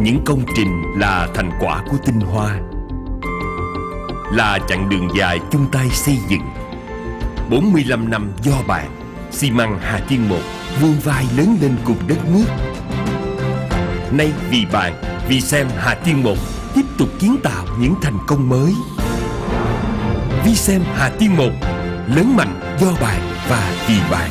những công trình là thành quả của tinh hoa Là chặng đường dài chung tay xây dựng. 45 năm do bạn xi măng Hà Tiên Một vươn vai lớn lên cùng đất nước. Nay vì bạn, vì xem Hà Tiên Một tiếp tục kiến tạo những thành công mới. Vì xem Hà Tiên Một lớn mạnh do bạn và vì bạn.